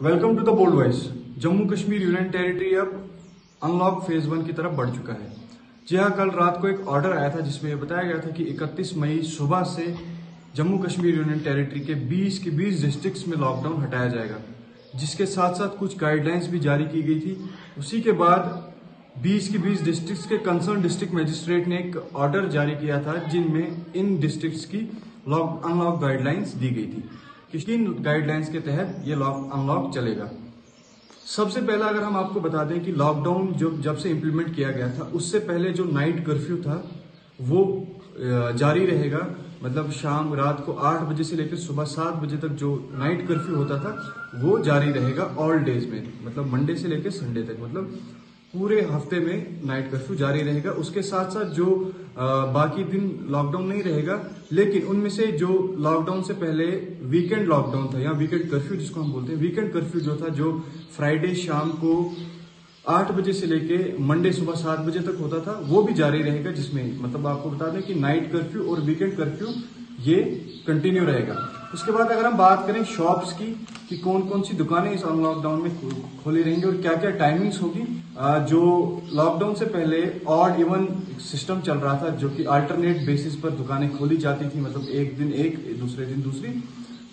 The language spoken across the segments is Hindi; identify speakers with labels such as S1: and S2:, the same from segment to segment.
S1: Welcome to the bold voice Jammu Kashmir union territory अब अनलॉक फ़ेज़ वन की तरफ़ बढ़ चुका है। जी हाँ कल रात को एक ऑर्डर आया था जिसमें यह बताया गया था कि 31 मई सुबह से जम्मू कश्मीर यूनियन टेरिटरी के 20 के 20 डिस्ट्रिक्ट्स में लॉकडाउन हटाया जाएगा। जिसके साथ साथ कुछ गाइडलाइंस भी जारी की गई थी। उसी के बाद 20 के 20 डिस्ट्रिक्ट्स के कंसर्न डिस्ट्रिक्ट मजिस्ट्रेट ने एक ऑर्डर जारी किया था, जिनमें इन डिस्ट्रिक्ट्स की लॉक अनलॉक गाइडलाइंस दी गई थी। किन गाइडलाइंस के तहत ये लॉक अनलॉक चलेगा। सबसे पहला अगर हम आपको बता दें कि लॉकडाउन जो जब से इम्प्लीमेंट किया गया था, उससे पहले जो नाइट कर्फ्यू था, वो जारी रहेगा। मतलब शाम रात को आठ बजे से लेकर सुबह सात बजे तक जो नाइट कर्फ्यू होता था, वो जारी रहेगा ऑल डेज़ में। मतलब मंडे से लेकर संडे तक। मतलब पूरे हफ़्ते में नाइट कर्फ्यू जारी रहेगा। उसके साथ साथ जो बाकी दिन लॉकडाउन नहीं रहेगा, लेकिन उनमें से जो लॉकडाउन से पहले वीकेंड लॉकडाउन था, या वीकेंड कर्फ्यू जिसको हम बोलते हैं वीकेंड कर्फ्यू जो था, जो फ्राइडे शाम को आठ बजे से लेके मंडे सुबह सात बजे तक होता था, वो भी जारी रहेगा, जिसमें मतलब आपको बता दें कि नाइट कर्फ्यू और वीकेंड कर्फ्यू ये कंटिन्यू रहेगा। उसके बाद अगर हम बात करें शॉप्स की, कि कौन कौन सी दुकानें इस लॉकडाउन में खोली रहेंगी और क्या क्या टाइमिंग्स होगी जो लॉकडाउन से पहले ऑड इवन सिस्टम चल रहा था, जो कि अल्टरनेट बेसिस पर दुकानें खोली जाती थी मतलब एक दिन एक, दूसरे दिन दूसरी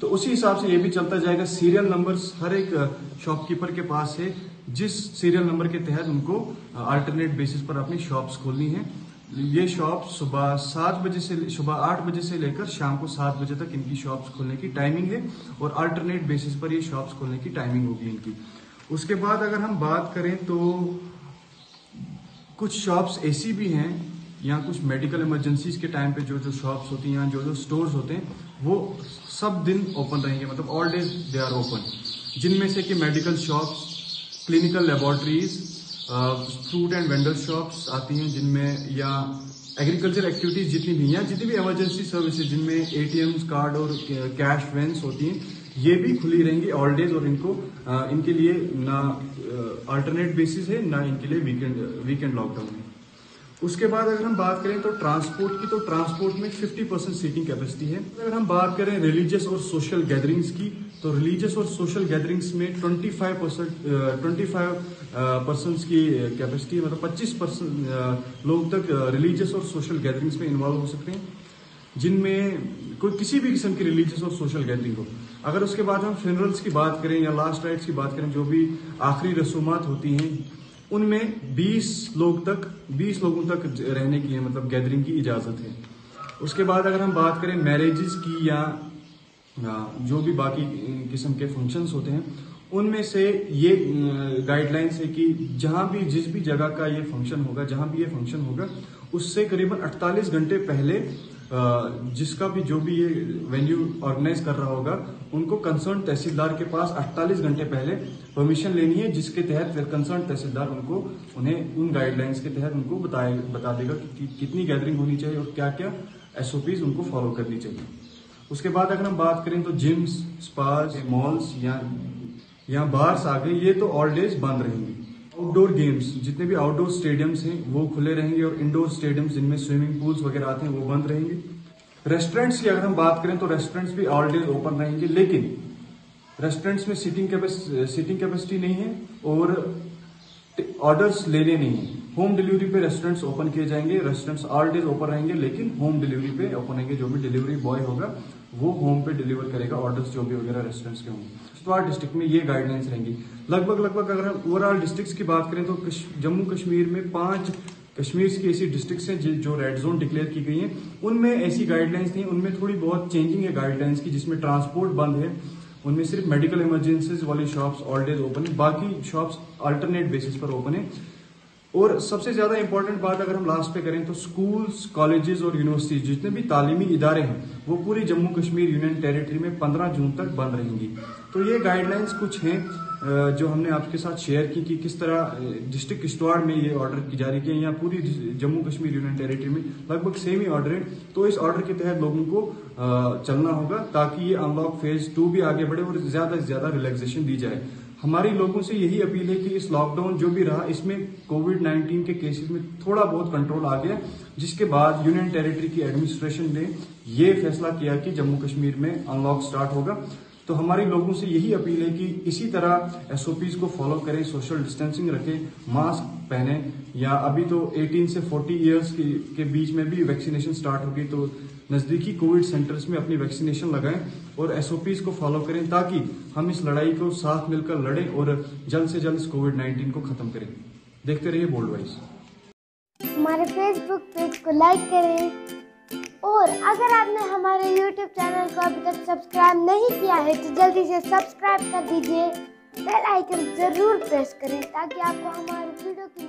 S1: तो उसी हिसाब से ये भी चलता जाएगा। सीरियल नंबर हर एक शॉपकीपर के पास है, जिस सीरियल नंबर के तहत उनको अल्टरनेट बेसिस पर अपनी शॉप्स खोलनी है। ये शॉप सुबह सात बजे से सुबह आठ बजे से लेकर शाम को सात बजे तक इनकी शॉप्स खोलने की टाइमिंग है और अल्टरनेट बेसिस पर ये शॉप्स खोलने की टाइमिंग होगी इनकी। उसके बाद अगर हम बात करें तो कुछ शॉप्स ऐसी भी हैं, या कुछ मेडिकल इमरजेंसीज के टाइम पे जो जो शॉप्स होती हैं, या जो जो स्टोर्स होते हैं, वो सब दिन ओपन रहेंगे। मतलब all days they are open जिनमें से कि medical shops clinical laboratories fruit and vendor shops आती हैं जिनमें या एग्रीकल्चर एक्टिविटीज़ जितनी भी हैं जितनी भी इमरजेंसी सर्विसेज़ जिनमें एटीएम कार्ड और कैश वैन्स होती हैं ये भी खुली रहेंगी ऑल डेज़ और इनको आ, इनके लिए ना अल्टरनेट बेसिस है ना इनके लिए वीकेंड वीकेंड लॉकडाउन है। उसके बाद अगर हम बात करें तो ट्रांसपोर्ट की तो ट्रांसपोर्ट में 50 परसेंट सीटिंग कैपेसिटी है। अगर हम बात करें रिलीजियस और सोशल गैदरिंग्स की तो रिलीजियस और सोशल गैदरिंग्स में 25 परसेंट ट्वेंटी परसेंट की कैपेसिटी मतलब 25 परसेंट लोग तक रिलीजियस और सोशल गैदरिंग्स में इन्वॉल्व हो सकते हैं। जिनमें कोई किसी भी किस्म की रिलीजियस और सोशल गैदरिंग हो। अगर उसके बाद हम फ्यूनरल्स की बात करें या लास्ट राइट्स की बात करें, जो भी आखिरी रसूमात होती हैं उनमें 20 लोग तक 20 लोगों तक रहने की है मतलब गैदरिंग की इजाज़त है। उसके बाद अगर हम बात करें मैरिजेस की या जो भी बाकी किस्म के फ़ंक्शंस होते हैं, उनमें से ये गाइडलाइंस है कि जहाँ भी, जिस भी जगह का ये फ़ंक्शन होगा, जहाँ भी ये फ़ंक्शन होगा, उससे करीबन 48 घंटे पहले जिसका भी जो भी ये वेन्यू ऑर्गेनाइज कर रहा होगा, उनको कंसर्न तहसीलदार के पास 48 घंटे पहले परमिशन लेनी है, जिसके तहत फिर कंसर्न तहसीलदार उनको, उन्हें उन गाइडलाइंस के तहत उनको बताए, बता देगा कि कि कितनी गैदरिंग होनी चाहिए और क्या क्या एसओपीज उनको फॉलो करनी चाहिए। उसके बाद अगर हम बात करें तो जिम्स स्पाज मॉल्स या या बार्स आ गए, ये तो ऑल डेज़ बंद रहेंगे। आउटडोर गेम्स जितने भी आउटडोर स्टेडियम्स हैं, वो खुले रहेंगे और इंडोर स्टेडियम्स जिनमें स्विमिंग पूल्स वगैरह आते हैं, वो बंद रहेंगे। रेस्टोरेंट्स की अगर हम बात करें तो रेस्टोरेंट्स भी ऑल डेज़ ओपन रहेंगे, लेकिन रेस्टोरेंट्स में सीटिंग कैपेसिटी सीटिंग कैपेसिटी नहीं है और ऑर्डर्स लेने नहीं है। होम डिलीवरी पे रेस्टोरेंट्स ओपन किए जाएँगे रेस्टोरेंट्स ऑल डेज़ ओपन रहेंगे, लेकिन होम डिलीवरी पे ओपन रहेंगे जो भी डिलीवरी बॉय होगा, वो होम पे डिलीवर करेगा ऑर्डर्स जो भी वगैरह रेस्टोरेंट्स के होंगे। तो किश्तवाड़ डिस्ट्रिक्ट में ये गाइडलाइंस रहेंगी। लगभग लगभग अगर हम ओवरऑल डिस्ट्रिक्ट्स की बात करें तो जम्मू कश्मीर में पाँच कश्मीर की ऐसी डिस्ट्रिक्ट्स हैं जो रेड जोन डिक्लेयर की गई हैं। उनमें ऐसी गाइडलाइंस नहीं, उनमें थोड़ी बहुत चेंजिंग है गाइडलाइंस की, जिसमें ट्रांसपोर्ट बंद है। उनमें सिर्फ़ मेडिकल इमरजेंसीज वाली शॉप्स ऑल डेज़ ओपन है, बाकी शॉप्स अल्टरनेट बेसिस पर ओपन है। और सबसे ज़्यादा इंपॉर्टेंट बात अगर हम लास्ट पे करें तो स्कूल्स कॉलेजेस और यूनिवर्सिटीज जितने भी तालीमी इदारे हैं, वो पूरी जम्मू कश्मीर यूनियन टेरिटरी में 15 जून तक बंद रहेंगी। तो ये गाइडलाइंस कुछ हैं जो हमने आपके साथ शेयर की कि किस तरह डिस्ट्रिक्ट किश्तवाड़ में ये ऑर्डर की जारी किए या पूरी जम्मू कश्मीर यूनियन टेरिटरी में लगभग सेम ही ऑर्डर है। तो इस ऑर्डर के तहत लोगों को चलना होगा ताकि ये अनलॉक फ़ेज़ टू भी आगे बढ़े और ज़्यादा से ज़्यादा रिलैक्सेशन दी जाए। हमारी लोगों से यही अपील है कि इस लॉकडाउन जो भी रहा, इसमें कोविड 19 के केसेस में थोड़ा बहुत कंट्रोल आ गया, जिसके बाद यूनियन टेरिटरी की एडमिनिस्ट्रेशन ने यह फैसला किया कि जम्मू कश्मीर में अनलॉक स्टार्ट होगा। तो हमारी लोगों से यही अपील है कि इसी तरह एस को फॉलो करें सोशल डिस्टेंसिंग रखें मास्क पहने या अभी तो 18 से 40 इयर्स के, के बीच में भी वैक्सीनेशन स्टार्ट होगी तो नजदीकी कोविड सेंटर्स में अपनी वैक्सीनेशन लगाएँ और एसओपीज को फॉलो करें ताकि हम इस लड़ाई को साथ मिलकर लड़ें और जल्द से जल्द इस कोविड 19 को खत्म करें। देखते रहिए बोल्ड वाइज
S2: हमारे फेसबुक पेज को लाइक करें। और अगर आपने हमारे YouTube चैनल को अभी तक सब्सक्राइब नहीं किया है तो जल्दी से सब्सक्राइब कर दीजिए। बेल आइकन ज़रूर प्रेस करें ताकि आपको हमारे वीडियो की